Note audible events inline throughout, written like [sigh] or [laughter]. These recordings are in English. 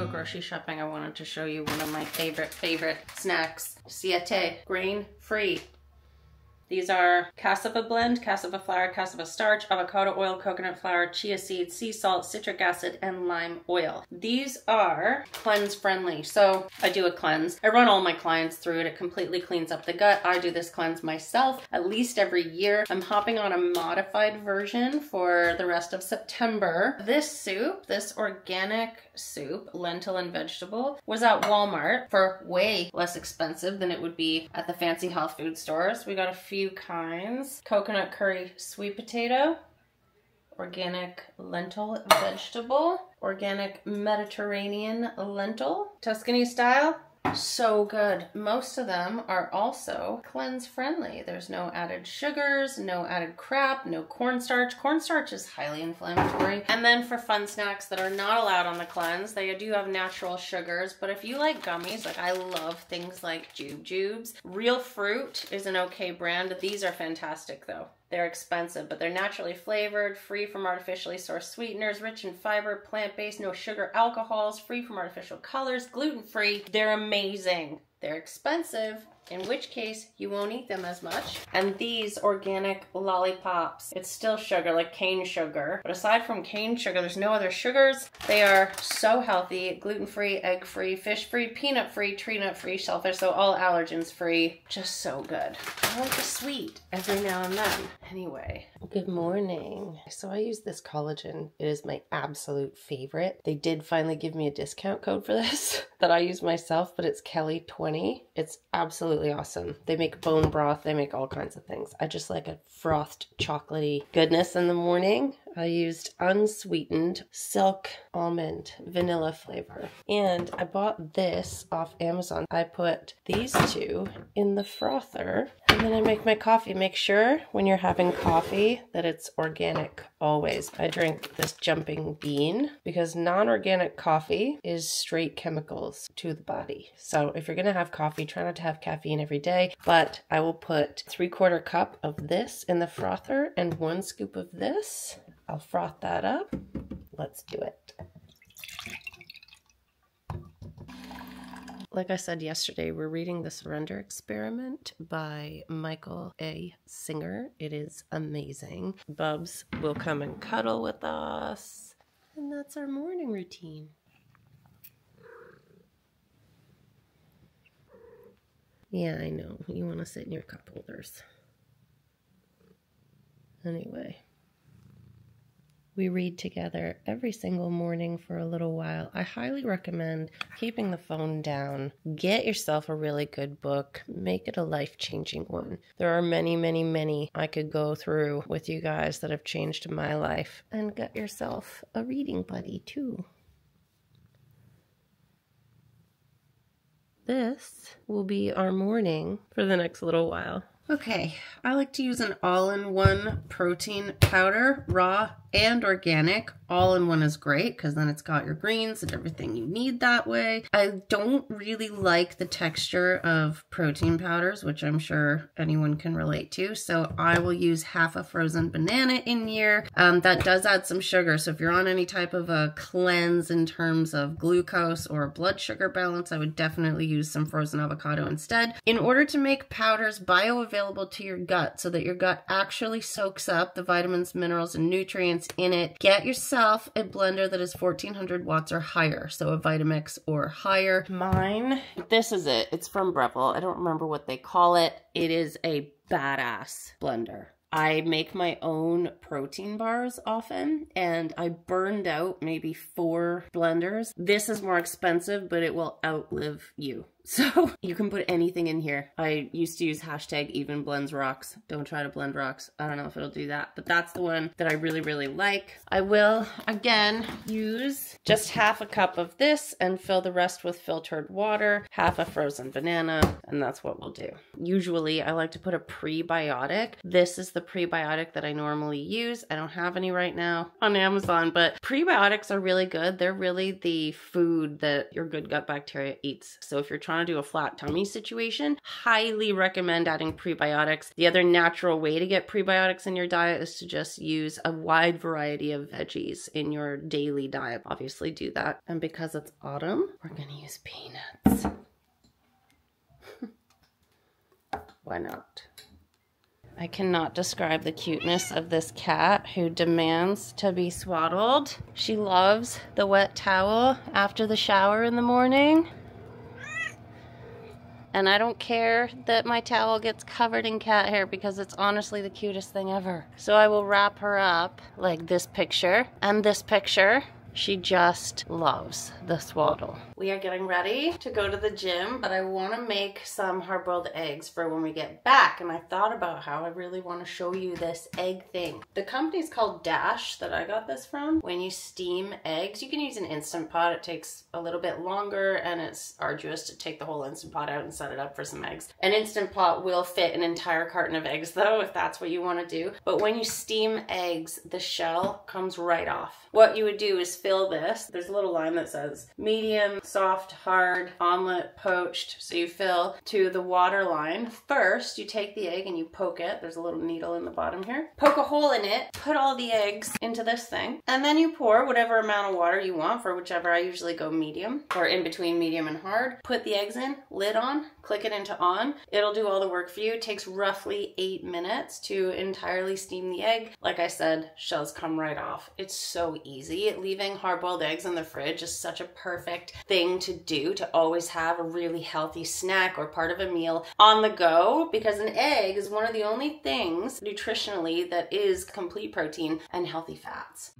go grocery shopping, I wanted to show you one of my favorite, favorite snacks. Siete, grain free. These are cassava blend, cassava flour, cassava starch, avocado oil, coconut flour, chia seeds, sea salt, citric acid, and lime oil. These are cleanse friendly. So I do a cleanse. I run all my clients through it. It completely cleans up the gut. I do this cleanse myself at least every year. I'm hopping on a modified version for the rest of September. This soup, this organic soup, lentil and vegetable, was at Walmart for way less expensive than it would be at the fancy health food stores. We got a few kinds. Coconut curry sweet potato, organic lentil vegetable, organic Mediterranean lentil, Tuscany style, so good. Most of them are also cleanse friendly. There's no added sugars, no added crap, no cornstarch. Cornstarch is highly inflammatory. And then for fun snacks that are not allowed on the cleanse, they do have natural sugars. But if you like gummies, like I love things like Jubes. Real Fruit is an okay brand. These are fantastic though. They're expensive, but they're naturally flavored, free from artificially sourced sweeteners, rich in fiber, plant-based, no sugar alcohols, free from artificial colors, gluten-free. They're amazing. They're expensive, in which case you won't eat them as much. And these organic lollipops, it's still sugar, like cane sugar. But aside from cane sugar, there's no other sugars. They are so healthy, gluten-free, egg-free, fish-free, peanut-free, tree nut-free, shellfish, so all allergens-free. Just so good. I like the sweet every now and then. Anyway, good morning. So I use this collagen. It is my absolute favorite. They did finally give me a discount code for this [laughs] that I use myself, but it's Kelly 20. It's absolutely absolutely awesome. They make bone broth, they make all kinds of things. I just like a frothed chocolatey goodness in the morning. I used unsweetened silk almond vanilla flavor. And I bought this off Amazon. I put these two in the frother and then I make my coffee. Make sure when you're having coffee that it's organic always. I drink this jumping bean because non-organic coffee is straight chemicals to the body. So if you're to have coffee, try not to have caffeine every day, but I will put three quarter cup of this in the frother and one scoop of this I'll froth that up. Let's do it. Like I said yesterday, we're reading The Surrender Experiment by Michael A. Singer. It is amazing. Bubs will come and cuddle with us. And that's our morning routine. Yeah, I know. You want to sit in your cup holders. Anyway. We read together every single morning for a little while. I highly recommend keeping the phone down. Get yourself a really good book. Make it a life changing one. There are many, many, many I could go through with you guys that have changed my life. And get yourself a reading buddy too. This will be our morning for the next little while. Okay, I like to use an all-in-one protein powder, raw and organic. All in one is great because then it's got your greens and everything you need that way. I don't really like the texture of protein powders, which I'm sure anyone can relate to. So I will use half a frozen banana in here. Um, that does add some sugar. So if you're on any type of a cleanse in terms of glucose or blood sugar balance, I would definitely use some frozen avocado instead. In order to make powders bioavailable to your gut so that your gut actually soaks up the vitamins, minerals, and nutrients ingredients in it. Get yourself a blender that is 1400 watts or higher, so a Vitamix or higher. Mine, this is it. It's from Breville. I don't remember what they call it. It is a badass blender. I make my own protein bars often and I burned out maybe four blenders. This is more expensive, but it will outlive you. So [laughs] you can put anything in here. I used to use hashtag even blends rocks. Don't try to blend rocks. I don't know if it'll do that, but that's the one that I really, really like. I will, again, use just half a cup of this and fill the rest with filtered water, half a frozen banana, and that's what we'll do. Usually I like to put a prebiotic. This is the prebiotic that I normally use. I don't have any right now on Amazon, but prebiotics are really good. They're really the food that your good gut bacteria eats. So if you're trying to do a flat tummy situation, highly recommend adding prebiotics. The other natural way to get prebiotics in your diet is to just use a wide variety of veggies in your daily diet. Obviously, do that. And because it's autumn, we're going to use peanuts. [laughs] Why not? I cannot describe the cuteness of this cat who demands to be swaddled. She loves the wet towel after the shower in the morning. And I don't care that my towel gets covered in cat hair because it's honestly the cutest thing ever. So I will wrap her up like this picture and this picture she just loves the swaddle. We are getting ready to go to the gym, but I want to make some hard-boiled eggs for when we get back. And I thought about how I really want to show you this egg thing. The company's called Dash that I got this from. When you steam eggs, you can use an Instant Pot. It takes a little bit longer and it's arduous to take the whole Instant Pot out and set it up for some eggs. An Instant Pot will fit an entire carton of eggs though, if that's what you want to do. But when you steam eggs, the shell comes right off. What you would do is fill this. There's a little line that says medium, soft, hard, omelet, poached. So you fill to the water line. First, you take the egg and you poke it. There's a little needle in the bottom here. Poke a hole in it, put all the eggs into this thing, and then you pour whatever amount of water you want for whichever I usually go medium or in between medium and hard. Put the eggs in, lid on, click it into on. It'll do all the work for you. It takes roughly eight minutes to entirely steam the egg. Like I said, shells come right off. It's so easy. Leaving hard-boiled eggs in the fridge is such a perfect thing to do to always have a really healthy snack or part of a meal on the go because an egg is one of the only things nutritionally that is complete protein and healthy fats.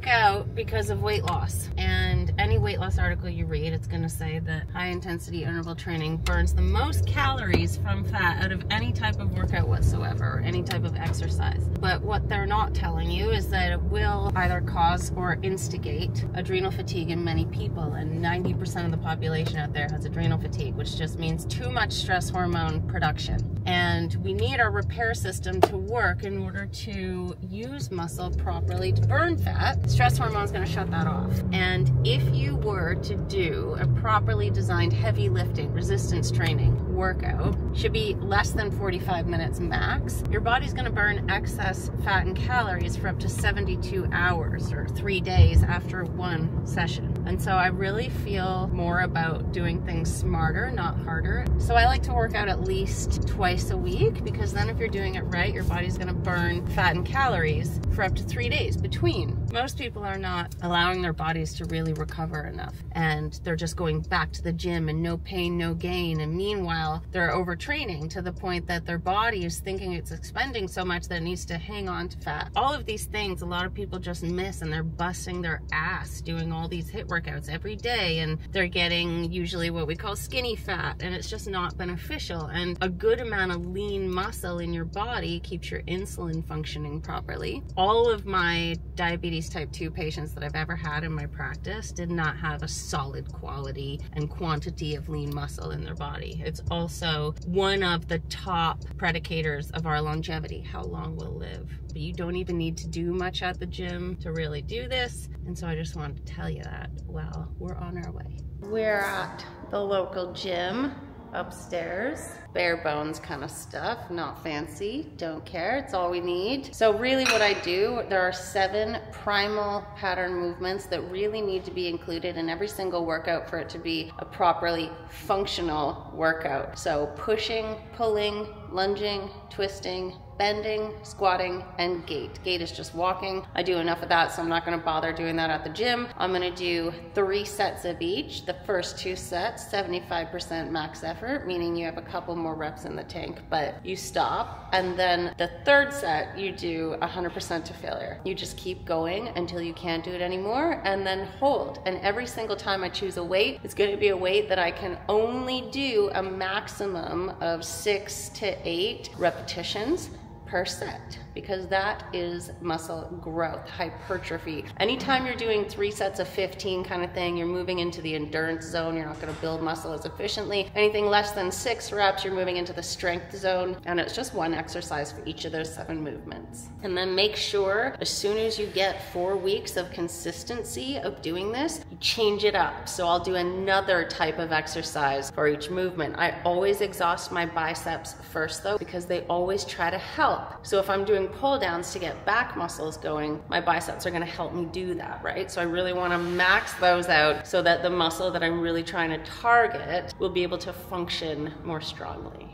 Work out because of weight loss. And any weight loss article you read, it's gonna say that high intensity interval training burns the most calories from fat out of any type of workout whatsoever, or any type of exercise. But what they're not telling you is that it will either cause or instigate adrenal fatigue in many people. And 90% of the population out there has adrenal fatigue, which just means too much stress hormone production. And we need our repair system to work in order to use muscle properly to burn fat stress hormone is going to shut that off. And if you were to do a properly designed heavy lifting, resistance training workout, should be less than 45 minutes max, your body's going to burn excess fat and calories for up to 72 hours or three days after one session. And so I really feel more about doing things smarter, not harder. So I like to work out at least twice a week because then if you're doing it right, your body's going to burn fat and calories for up to three days between most people are not allowing their bodies to really recover enough and they're just going back to the gym and no pain, no gain. And meanwhile, they're overtraining to the point that their body is thinking it's expending so much that it needs to hang on to fat. All of these things, a lot of people just miss and they're busting their ass doing all these HIIT workouts every day and they're getting usually what we call skinny fat and it's just not beneficial. And a good amount lean muscle in your body keeps your insulin functioning properly. All of my diabetes diabetes type 2 patients that I've ever had in my practice did not have a solid quality and quantity of lean muscle in their body. It's also one of the top predicators of our longevity, how long we'll live. But you don't even need to do much at the gym to really do this. And so I just wanted to tell you that. Well, we're on our way. We're at the local gym upstairs. Bare bones kind of stuff, not fancy, don't care, it's all we need. So really what I do, there are seven primal pattern movements that really need to be included in every single workout for it to be a properly functional workout. So pushing, pulling, lunging, twisting, bending, squatting, and gait. Gait is just walking. I do enough of that, so I'm not gonna bother doing that at the gym. I'm gonna do three sets of each. The first two sets, 75% max effort, meaning you have a couple more reps in the tank, but you stop. And then the third set, you do 100% to failure. You just keep going until you can't do it anymore, and then hold. And every single time I choose a weight, it's gonna be a weight that I can only do a maximum of six to eight repetitions per set because that is muscle growth, hypertrophy. Anytime you're doing three sets of 15 kind of thing, you're moving into the endurance zone. You're not going to build muscle as efficiently. Anything less than six reps, you're moving into the strength zone. And it's just one exercise for each of those seven movements. And then make sure as soon as you get four weeks of consistency of doing this, change it up. So I'll do another type of exercise for each movement. I always exhaust my biceps first though, because they always try to help. So if I'm doing pull downs to get back muscles going, my biceps are gonna help me do that, right? So I really wanna max those out so that the muscle that I'm really trying to target will be able to function more strongly.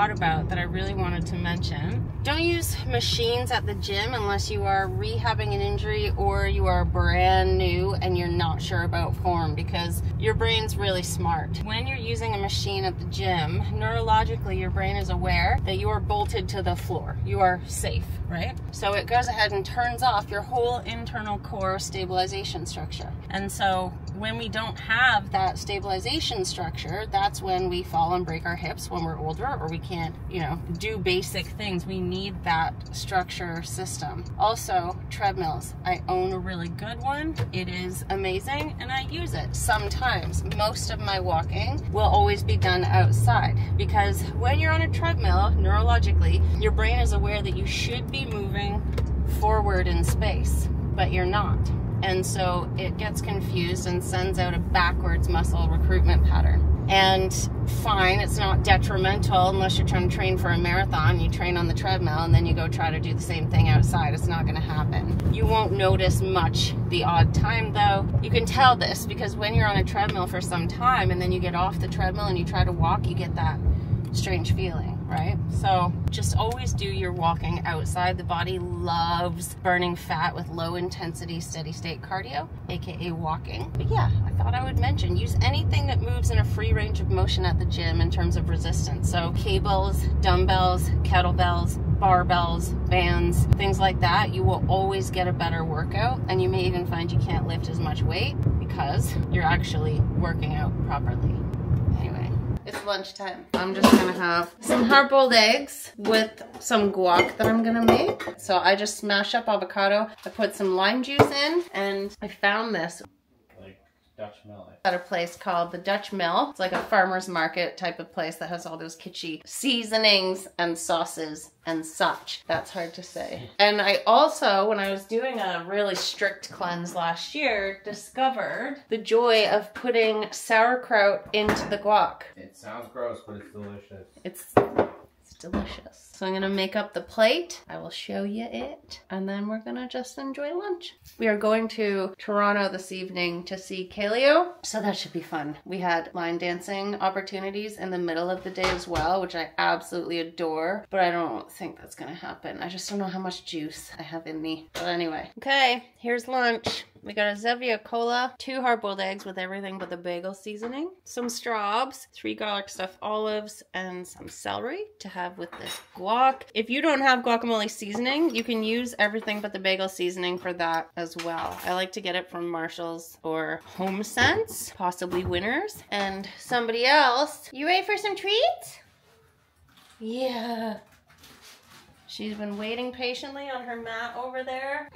Forgot about that I really wanted to mention. Don't use machines at the gym unless you are rehabbing an injury or you are brand new and you're not sure about form because your brain's really smart. When you're using a machine at the gym, neurologically your brain is aware that you are bolted to the floor. You are safe, right? So it goes ahead and turns off your whole internal core stabilization structure. And so when we don't have that stabilization structure, that's when we fall and break our hips when we're older or we can't, you know, do basic things. We need that structure system. Also, treadmills. I own a really good one. It is amazing and I use it sometimes. Most of my walking will always be done outside because when you're on a treadmill, neurologically, your brain is aware that you should be moving forward in space, but you're not and so it gets confused and sends out a backwards muscle recruitment pattern. And fine, it's not detrimental unless you're trying to train for a marathon. You train on the treadmill and then you go try to do the same thing outside. It's not going to happen. You won't notice much the odd time though. You can tell this because when you're on a treadmill for some time and then you get off the treadmill and you try to walk, you get that strange feeling right? So just always do your walking outside. The body loves burning fat with low intensity steady state cardio, aka walking. But yeah, I thought I would mention use anything that moves in a free range of motion at the gym in terms of resistance. So cables, dumbbells, kettlebells, barbells, bands, things like that, you will always get a better workout and you may even find you can't lift as much weight because you're actually working out properly. It's lunchtime. I'm just gonna have some hard-boiled eggs with some guac that I'm gonna make. So I just smash up avocado. I put some lime juice in and I found this Dutch Mill. At a place called the Dutch Mill. It's like a farmer's market type of place that has all those kitschy seasonings and sauces and such. That's hard to say. [laughs] And I also, when I was doing a really strict cleanse last year, discovered the joy of putting sauerkraut into the guac. It sounds gross, but it's delicious. It's delicious. So I'm gonna make up the plate. I will show you it. And then we're gonna just enjoy lunch. We are going to Toronto this evening to see Kaleo. So that should be fun. We had line dancing opportunities in the middle of the day as well, which I absolutely adore. But I don't think that's gonna happen. I just don't know how much juice I have in me. But anyway. Okay, here's lunch. We got a Zevia Cola, two hard-boiled eggs with everything but the bagel seasoning, some straws, three garlic stuffed olives, and some celery to have with this guac. If you don't have guacamole seasoning, you can use everything but the bagel seasoning for that as well. I like to get it from Marshall's or Home Sense, possibly Winners. And somebody else, you ready for some treats? Yeah. She's been waiting patiently on her mat over there.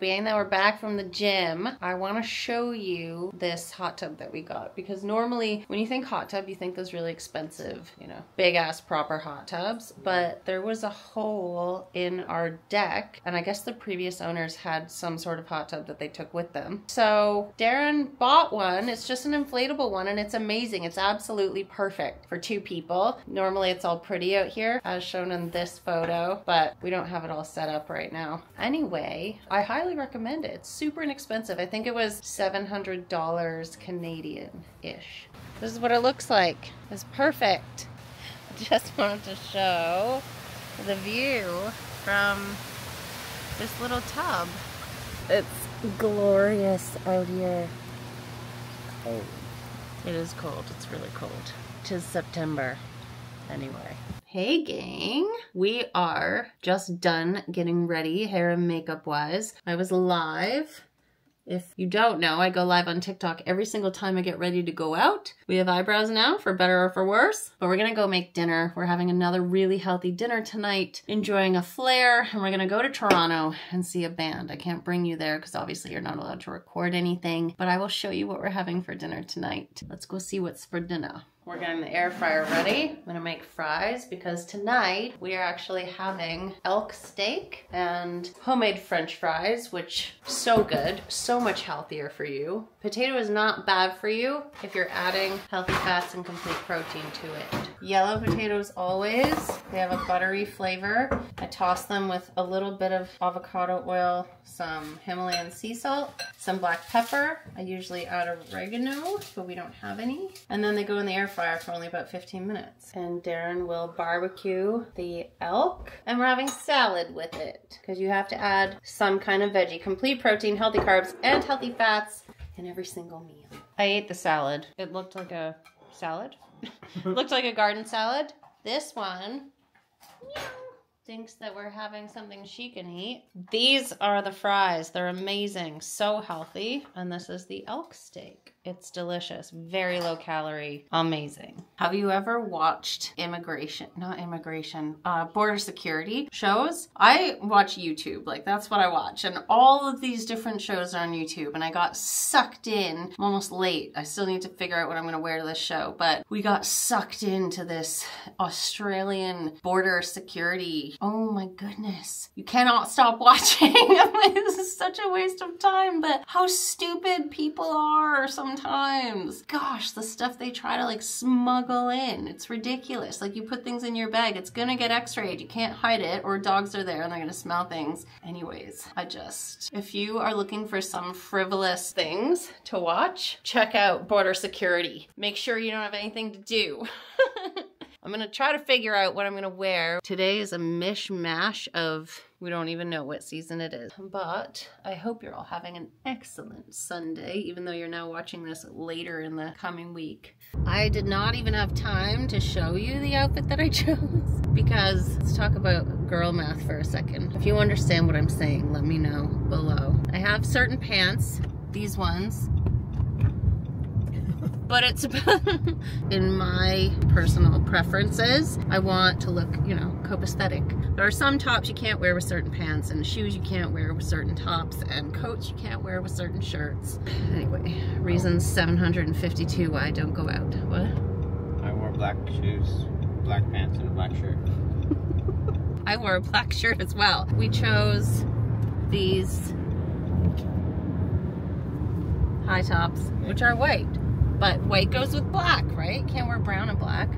Being that we're back from the gym, I want to show you this hot tub that we got because normally when you think hot tub, you think those really expensive, you know, big ass proper hot tubs. But there was a hole in our deck, and I guess the previous owners had some sort of hot tub that they took with them. So Darren bought one. It's just an inflatable one, and it's amazing. It's absolutely perfect for two people. Normally, it's all pretty out here, as shown in this photo, but we don't have it all set up right now. Anyway, I highly recommend it. It's super inexpensive. I think it was $700 Canadian-ish. This is what it looks like. It's perfect. I [laughs] just wanted to show the view from this little tub. It's glorious out here. Cold. It is cold. It's really cold. Tis September. Anyway. Hey gang, we are just done getting ready hair and makeup wise. I was live if you don't know, I go live on TikTok every single time I get ready to go out. We have eyebrows now, for better or for worse, but we're gonna go make dinner. We're having another really healthy dinner tonight, enjoying a flare, and we're gonna go to Toronto and see a band. I can't bring you there because obviously you're not allowed to record anything, but I will show you what we're having for dinner tonight. Let's go see what's for dinner. We're getting the air fryer ready. I'm gonna make fries because tonight we are actually having elk steak and homemade french fries, which so good, so much healthier for you. Potato is not bad for you if you're adding healthy fats and complete protein to it. Yellow potatoes always, they have a buttery flavor. I toss them with a little bit of avocado oil, some Himalayan sea salt, some black pepper. I usually add oregano, but we don't have any. And then they go in the air fryer for only about 15 minutes. And Darren will barbecue the elk. And we're having salad with it because you have to add some kind of veggie. Complete protein, healthy carbs, and healthy fats in every single meal. I ate the salad. It looked like a salad. [laughs] looked like a garden salad. This one thinks that we're having something she can eat. These are the fries. They're amazing, so healthy. And this is the elk steak. It's delicious, very low calorie, amazing. Have you ever watched immigration, not immigration, uh, border security shows? I watch YouTube, like that's what I watch. And all of these different shows are on YouTube. And I got sucked in, I'm almost late. I still need to figure out what I'm gonna wear to this show. But we got sucked into this Australian border security. Oh my goodness. You cannot stop [laughs] watching. [laughs] this is such a waste of time, but how stupid people are sometimes sometimes. Gosh, the stuff they try to like smuggle in. It's ridiculous. Like you put things in your bag, it's gonna get x-rayed. You can't hide it or dogs are there and they're gonna smell things. Anyways, I just, if you are looking for some frivolous things to watch, check out Border Security. Make sure you don't have anything to do. [laughs] I'm gonna try to figure out what I'm gonna wear. Today is a mishmash of we don't even know what season it is. But I hope you're all having an excellent Sunday, even though you're now watching this later in the coming week. I did not even have time to show you the outfit that I [laughs] chose because let's talk about girl math for a second. If you understand what I'm saying, let me know below. I have certain pants, these ones, but it's [laughs] in my personal preferences. I want to look, you know, copacetic. There are some tops you can't wear with certain pants and shoes you can't wear with certain tops and coats you can't wear with certain shirts. Anyway, reasons 752 why I don't go out. What? I wore black shoes, black pants, and a black shirt. [laughs] I wore a black shirt as well. We chose these high tops, which are white. But white goes with black, right? Can't wear brown and black.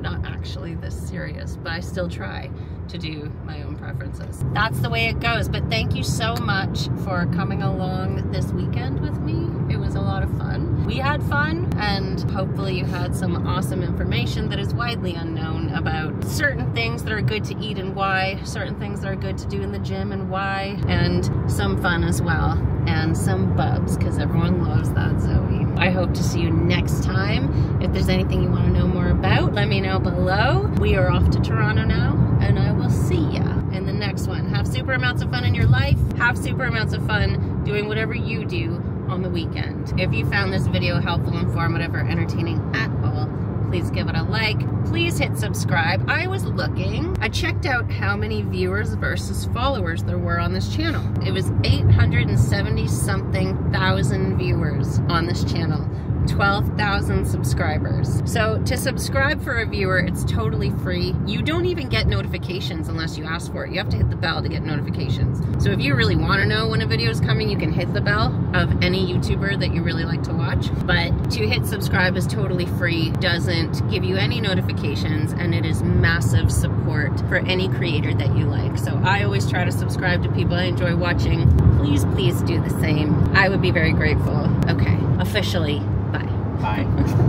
Not actually this serious, but I still try to do my own preferences. That's the way it goes. But thank you so much for coming along this weekend with me. It was a lot of fun. We had fun, and hopefully, you had some awesome information that is widely unknown about certain things that are good to eat and why, certain things that are good to do in the gym and why, and some fun as well, and some bubs, because everyone loves that, Zoe. I hope to see you next time. If there's anything you want to know more about, let me know below. We are off to Toronto now, and I will see ya in the next one. Have super amounts of fun in your life. Have super amounts of fun doing whatever you do on the weekend. If you found this video helpful, informative, or entertaining at all, Please give it a like. Please hit subscribe. I was looking, I checked out how many viewers versus followers there were on this channel. It was 870 something thousand viewers on this channel. 12,000 subscribers. So to subscribe for a viewer, it's totally free. You don't even get notifications unless you ask for it. You have to hit the bell to get notifications. So if you really want to know when a video is coming, you can hit the bell of any YouTuber that you really like to watch. But to hit subscribe is totally free, doesn't give you any notifications, and it is massive support for any creator that you like. So I always try to subscribe to people I enjoy watching. Please, please do the same. I would be very grateful. Okay, officially, bye. Bye. [laughs]